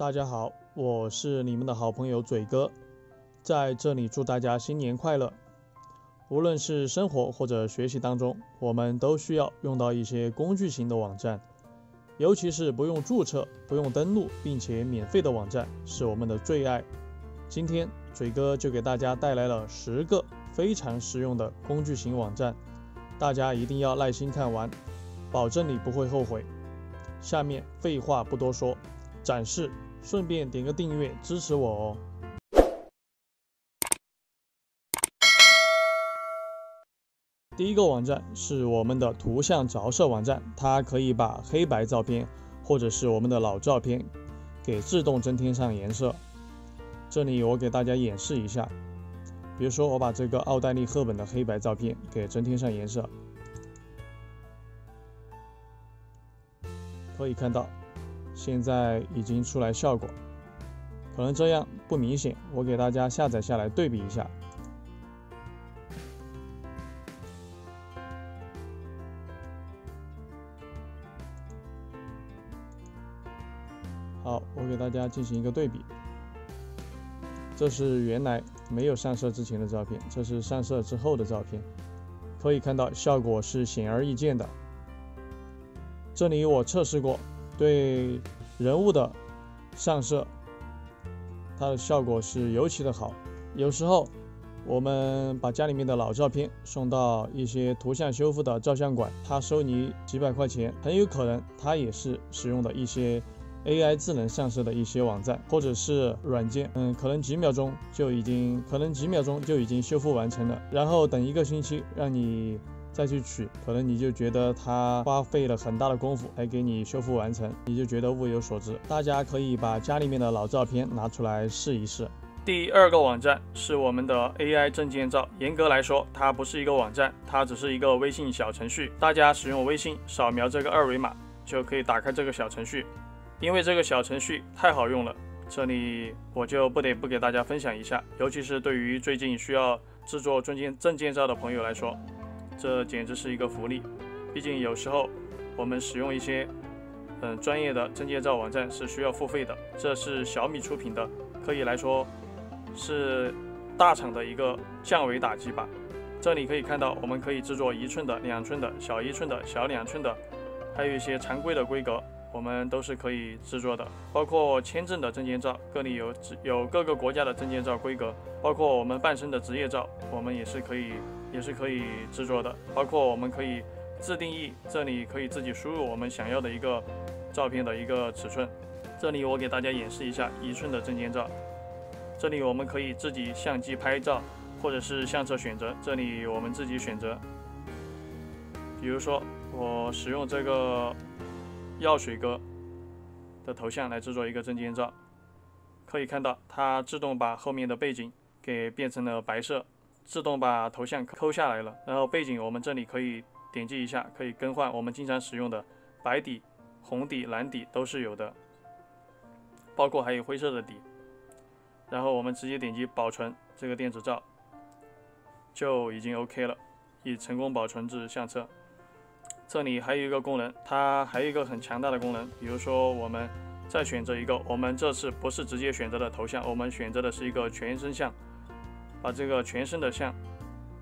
大家好，我是你们的好朋友嘴哥，在这里祝大家新年快乐。无论是生活或者学习当中，我们都需要用到一些工具型的网站，尤其是不用注册、不用登录，并且免费的网站是我们的最爱。今天嘴哥就给大家带来了十个非常实用的工具型网站，大家一定要耐心看完，保证你不会后悔。下面废话不多说，展示，顺便点个订阅支持我哦。第一个网站是我们的图像着色网站，它可以把黑白照片或者是我们的老照片给自动增添上颜色。这里我给大家演示一下，比如说我把这个奥黛丽·赫本的黑白照片给增添上颜色，可以看到现在已经出来效果，可能这样不明显，我给大家下载下来对比一下。好，我给大家进行一个对比。这是原来没有上色之前的照片，这是上色之后的照片，可以看到效果是显而易见的。这里我测试过，对人物的上色，它的效果是尤其的好。有时候我们把家里面的老照片送到一些图像修复的照相馆，他收你几百块钱，很有可能他也是使用的一些。AI 智能上色的一些网站或者是软件，嗯，可能几秒钟就已经，可能几秒钟就已经修复完成了，然后等一个星期让你再去取，可能你就觉得它花费了很大的功夫来给你修复完成，你就觉得物有所值。大家可以把家里面的老照片拿出来试一试。第二个网站是我们的 AI 证件照，严格来说，它不是一个网站，它只是一个微信小程序。大家使用微信扫描这个二维码就可以打开这个小程序。因为这个小程序太好用了，这里我就不得不给大家分享一下，尤其是对于最近需要制作证件证件照的朋友来说，这简直是一个福利。毕竟有时候我们使用一些嗯专业的证件照网站是需要付费的，这是小米出品的，可以来说是大厂的一个降维打击吧。这里可以看到，我们可以制作一寸的、两寸的、小一寸的、小两寸的，还有一些常规的规格。我们都是可以制作的，包括签证的证件照，这里有有各个国家的证件照规格，包括我们半身的职业照，我们也是可以也是可以制作的，包括我们可以自定义，这里可以自己输入我们想要的一个照片的一个尺寸。这里我给大家演示一下一寸的证件照，这里我们可以自己相机拍照，或者是相册选择，这里我们自己选择。比如说我使用这个。药水哥的头像来制作一个证件照，可以看到它自动把后面的背景给变成了白色，自动把头像抠下来了。然后背景我们这里可以点击一下，可以更换我们经常使用的白底、红底、蓝底都是有的，包括还有灰色的底。然后我们直接点击保存这个电子照，就已经 OK 了，已成功保存至相册。这里还有一个功能，它还有一个很强大的功能。比如说，我们再选择一个，我们这次不是直接选择的头像，我们选择的是一个全身像。把这个全身的像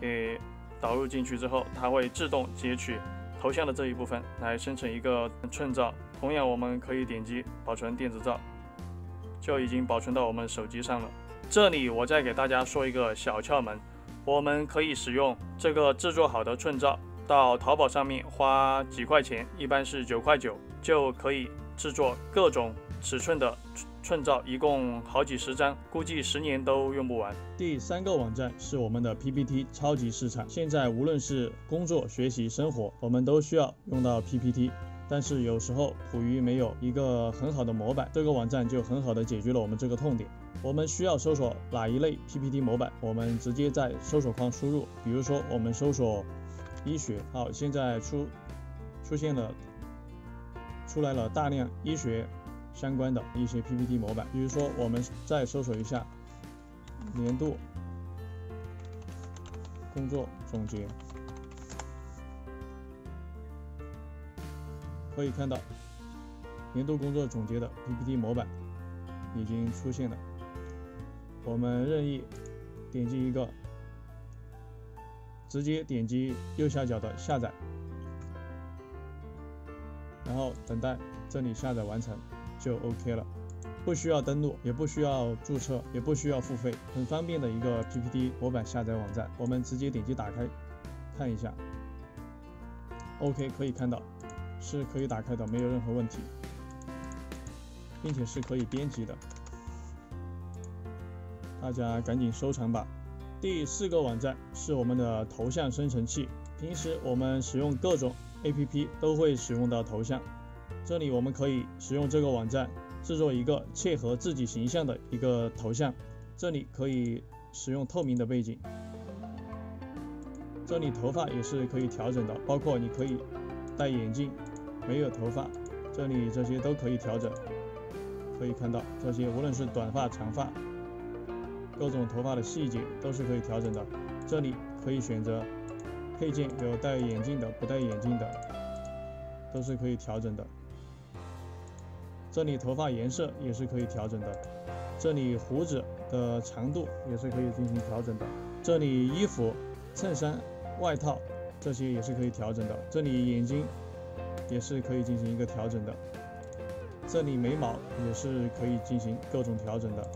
给导入进去之后，它会自动截取头像的这一部分来生成一个寸照。同样，我们可以点击保存电子照，就已经保存到我们手机上了。这里我再给大家说一个小窍门，我们可以使用这个制作好的寸照。到淘宝上面花几块钱，一般是九块九，就可以制作各种尺寸的寸照，一共好几十张，估计十年都用不完。第三个网站是我们的 PPT 超级市场。现在无论是工作、学习、生活，我们都需要用到 PPT，但是有时候苦于没有一个很好的模板，这个网站就很好的解决了我们这个痛点。我们需要搜索哪一类 PPT 模板，我们直接在搜索框输入，比如说我们搜索。医学好，现在出出现了出来了大量医学相关的一些 PPT 模板，比如说我们再搜索一下年度工作总结，可以看到年度工作总结的 PPT 模板，已经出现了。我们任意点击一个，直接点击右下角的下载，然后等待这里下载完成就 OK 了。不需要登录，也不需要注册，也不需要付费，很方便的一个 PPT 模板下载网站。我们直接点击打开看一下，OK 可以看到是可以打开的，没有任何问题，并且是可以编辑的。大家赶紧收藏吧。第四个网站是我们的头像生成器，平时我们使用各种 APP 都会使用到头像，这里我们可以使用这个网站。制作一个切合自己形象的一个头像，这里可以使用透明的背景，这里头发也是可以调整的，包括你可以戴眼镜，没有头发，这里这些都可以调整。可以看到这些，无论是短发、长发，各种头发的细节都是可以调整的。这里可以选择配件，有戴眼镜的，不戴眼镜的，都是可以调整的。这里头发颜色也是可以调整的，这里胡子的长度也是可以进行调整的，这里衣服、衬衫、外套这些也是可以调整的，这里眼睛也是可以进行一个调整的，这里眉毛也是可以进行各种调整的，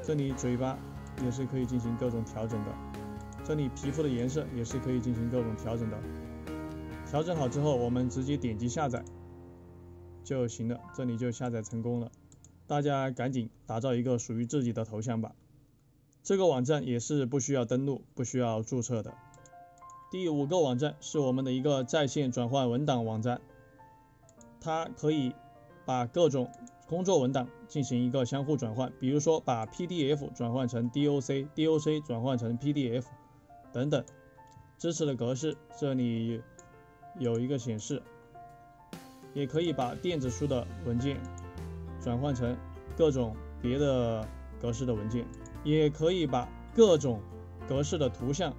这里嘴巴也是可以进行各种调整的，这里皮肤的颜色也是可以进行各种调整的。调整好之后，我们直接点击下载。就行了，这里就下载成功了。大家赶紧打造一个属于自己的头像吧。这个网站也是不需要登录、不需要注册的。第五个网站是我们的一个在线转换文档网站，它可以把各种工作文档进行一个相互转换，比如说把 PDF 转换成 DOC，DOC 转换成 PDF 等等。支持的格式这里有一个显示。也可以把电子书的文件转换成各种别的格式的文件，也可以把各种格式的图像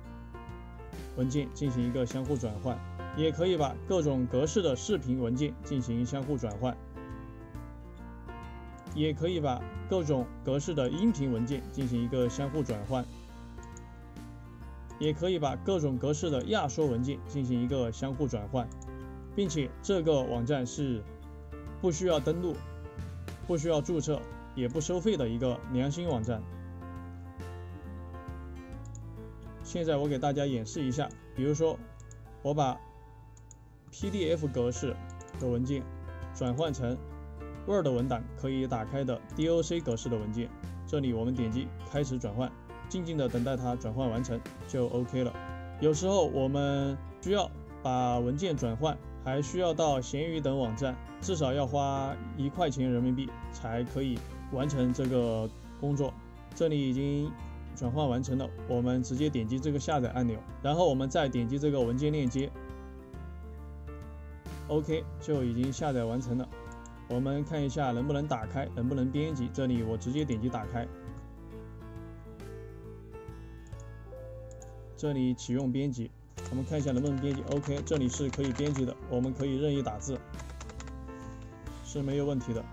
文件进行一个相互转换，也可以把各种格式的视频文件进行相互转换，也可以把各种格式的音频文件进行一个相互转换，也可以把各种格式的压缩文件进行一个相互转换。并且这个网站是不需要登录、不需要注册、也不收费的一个良心网站。现在我给大家演示一下，比如说我把 PDF 格式的文件转换成 Word 文档可以打开的 DOC 格式的文件，这里我们点击开始转换，静静的等待它转换完成就 OK 了。有时候我们需要把文件转换。还需要到闲鱼等网站，至少要花一块钱人民币才可以完成这个工作。这里已经转换完成了，我们直接点击这个下载按钮，然后我们再点击这个文件链接，OK 就已经下载完成了。我们看一下能不能打开，能不能编辑。这里我直接点击打开，这里启用编辑。我们看一下能不能编辑，OK，这里是可以编辑的，我们可以任意打字，是没有问题的。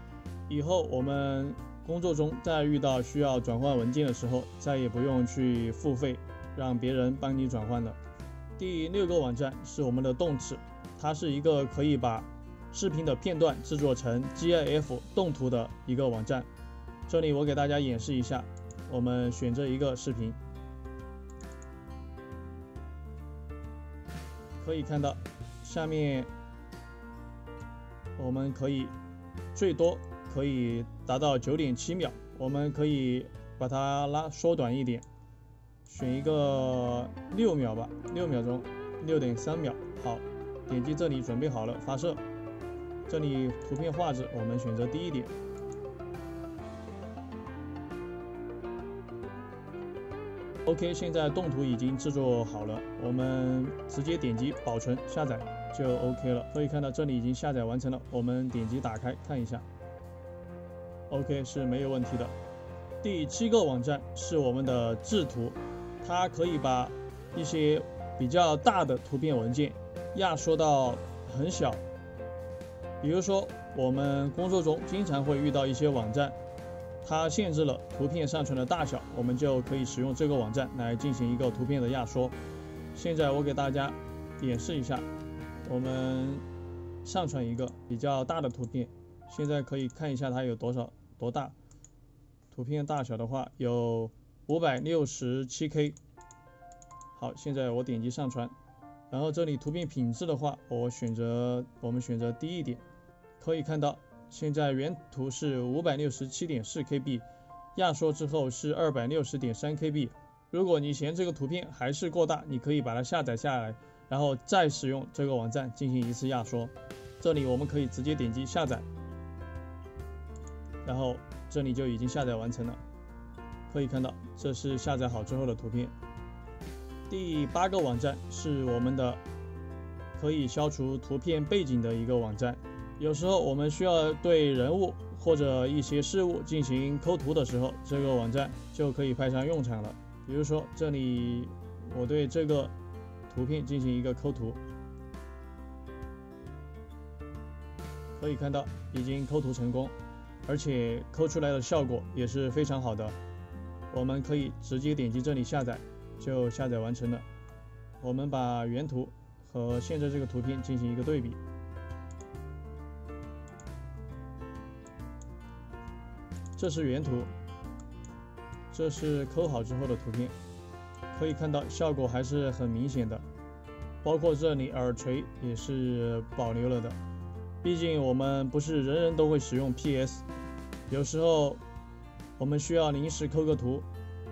以后我们工作中再遇到需要转换文件的时候，再也不用去付费让别人帮你转换了。第六个网站是我们的动词，它是一个可以把视频的片段制作成 GIF 动图的一个网站。这里我给大家演示一下，我们选择一个视频。可以看到，下面我们可以最多可以达到九点七秒，我们可以把它拉缩短一点，选一个六秒吧，六秒钟，六点三秒。好，点击这里准备好了发射，这里图片画质我们选择低一点。OK，现在动图已经制作好了，我们直接点击保存下载就 OK 了。可以看到这里已经下载完成了，我们点击打开看一下，OK 是没有问题的。第七个网站是我们的制图，它可以把一些比较大的图片文件压缩到很小。比如说我们工作中经常会遇到一些网站，它限制了图片上传的大小，我们就可以使用这个网站来进行一个图片的压缩。现在我给大家演示一下，我们上传一个比较大的图片，现在可以看一下它有多少多大。图片大小的话有五百六十七 K。好，现在我点击上传，然后这里图片品质的话，我选择我们选择低一点，可以看到。现在原图是五百六十七点四 KB，压缩之后是二百六十点三 KB。如果你嫌这个图片还是过大，你可以把它下载下来，然后再使用这个网站进行一次压缩。这里我们可以直接点击下载，然后这里就已经下载完成了。可以看到这是下载好之后的图片。第八个网站是我们的可以消除图片背景的一个网站。有时候我们需要对人物或者一些事物进行抠图的时候，这个网站就可以派上用场了。比如说，这里我对这个图片进行一个抠图，可以看到已经抠图成功，而且抠出来的效果也是非常好的。我们可以直接点击这里下载，就下载完成了。我们把原图和现在这个图片进行一个对比。这是原图，这是抠好之后的图片，可以看到效果还是很明显的，包括这里耳垂也是保留了的。毕竟我们不是人人都会使用 PS，有时候我们需要临时抠个图，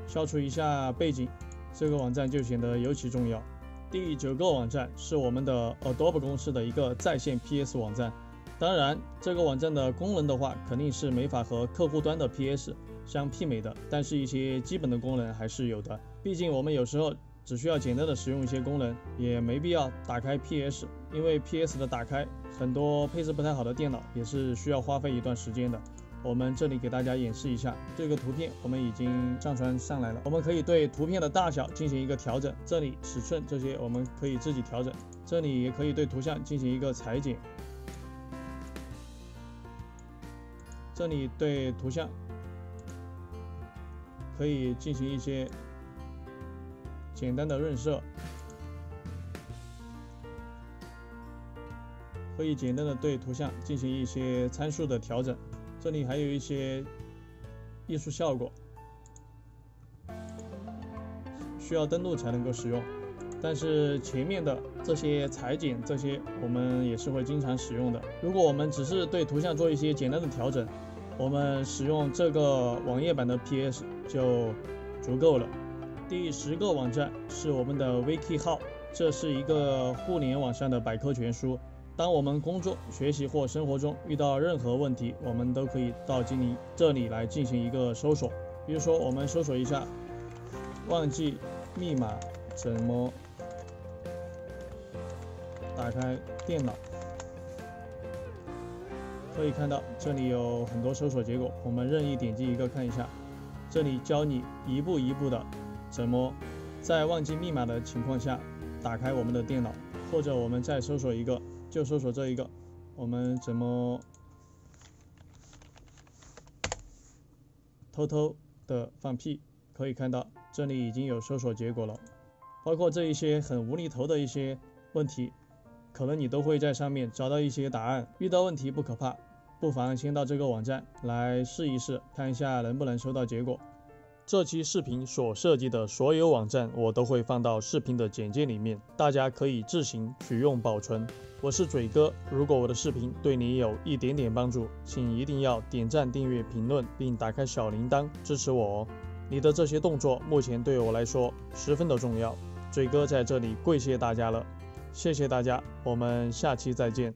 消除一下背景，这个网站就显得尤其重要。第九个网站是我们的 Adobe 公司的一个在线 PS 网站。当然，这个网站的功能的话，肯定是没法和客户端的 PS 相媲美的，但是一些基本的功能还是有的。毕竟我们有时候只需要简单的使用一些功能，也没必要打开 PS，因为 PS 的打开，很多配置不太好的电脑也是需要花费一段时间的。我们这里给大家演示一下这个图片，我们已经上传上来了。我们可以对图片的大小进行一个调整，这里尺寸这些我们可以自己调整，这里也可以对图像进行一个裁剪。这里对图像可以进行一些简单的润色，可以简单的对图像进行一些参数的调整。这里还有一些艺术效果，需要登录才能够使用。但是前面的这些裁剪，这些我们也是会经常使用的。如果我们只是对图像做一些简单的调整，我们使用这个网页版的 PS 就足够了。第十个网站是我们的 Wiki 号，这是一个互联网上的百科全书。当我们工作、学习或生活中遇到任何问题，我们都可以到这里这里来进行一个搜索。比如说，我们搜索一下“忘记密码怎么打开电脑”。可以看到这里有很多搜索结果，我们任意点击一个看一下。这里教你一步一步的怎么在忘记密码的情况下打开我们的电脑，或者我们再搜索一个，就搜索这一个，我们怎么偷偷的放屁。可以看到这里已经有搜索结果了，包括这一些很无厘头的一些问题。可能你都会在上面找到一些答案。遇到问题不可怕，不妨先到这个网站来试一试，看一下能不能收到结果。这期视频所涉及的所有网站，我都会放到视频的简介里面，大家可以自行取用保存。我是嘴哥，如果我的视频对你有一点点帮助，请一定要点赞、订阅、评论，并打开小铃铛支持我哦。你的这些动作目前对我来说十分的重要，嘴哥在这里跪谢大家了。谢谢大家，我们下期再见。